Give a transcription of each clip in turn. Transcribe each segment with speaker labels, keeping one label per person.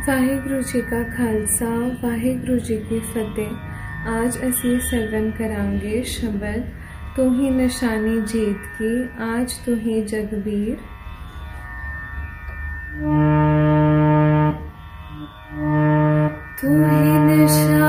Speaker 1: वाहेगुरु जी का खालसा, वाहेगुरु जी की फतेह। आज असी सवन करांगे शब्द तो ही नशानी जीत की, आज तो ही जगबीर। तू ही नशा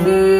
Speaker 1: Thank you.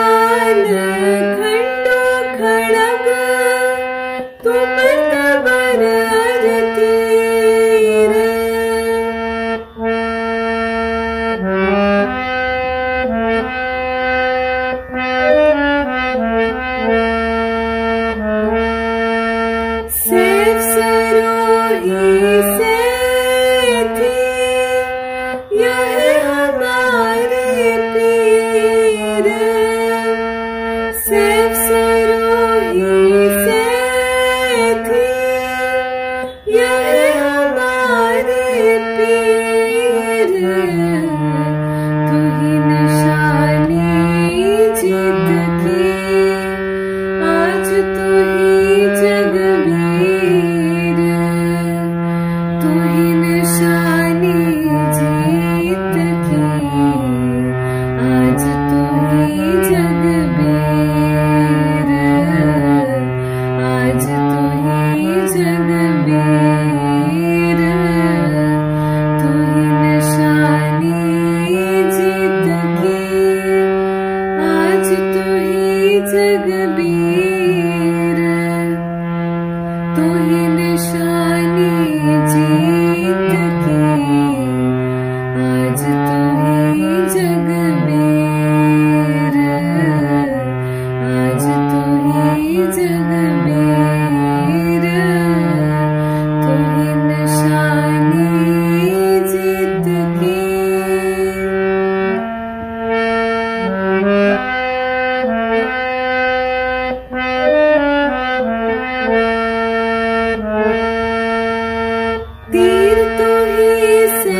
Speaker 1: Yeah. to be. तू ही से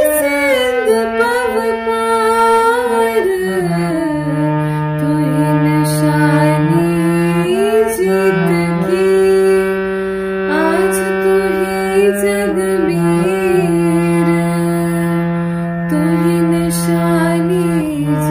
Speaker 1: Jesus.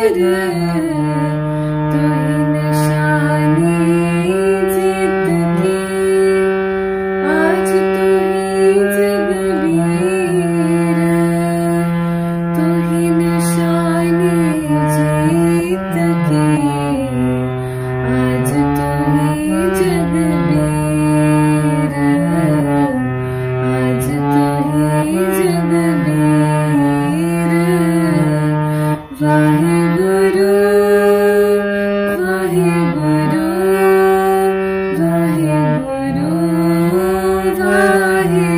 Speaker 1: murder. here.